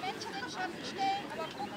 Menschen in den Schatten stellen, aber gucken,